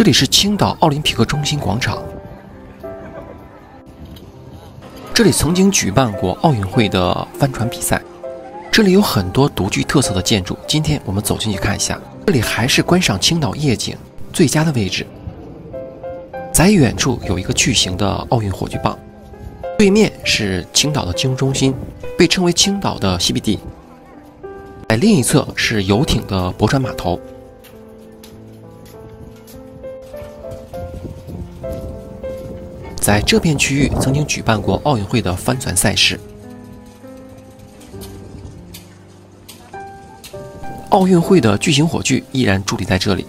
这里是青岛奥林匹克中心广场，这里曾经举办过奥运会的帆船比赛。这里有很多独具特色的建筑，今天我们走进去看一下。这里还是观赏青岛夜景最佳的位置。在远处有一个巨型的奥运火炬棒，对面是青岛的金融中心，被称为青岛的 CBD。在另一侧是游艇的泊船码头。在这片区域曾经举办过奥运会的帆船赛事。奥运会的巨型火炬依然伫立在这里。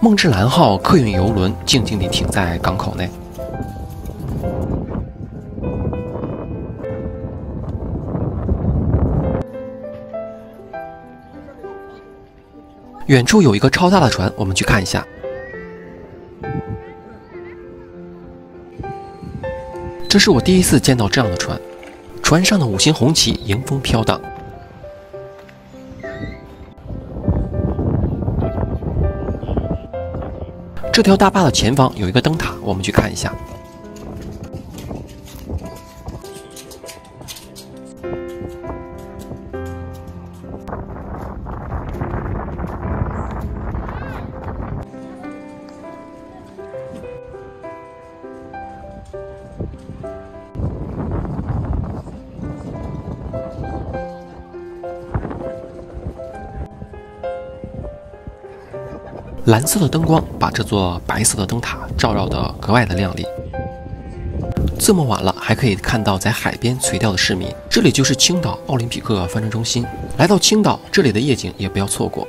梦之蓝号客运游轮静静地停在港口内。远处有一个超大的船，我们去看一下。这是我第一次见到这样的船，船上的五星红旗迎风飘荡。这条大坝的前方有一个灯塔，我们去看一下。蓝色的灯光把这座白色的灯塔照耀得格外的亮丽。这么晚了，还可以看到在海边垂钓的市民。这里就是青岛奥林匹克帆船中心。来到青岛，这里的夜景也不要错过。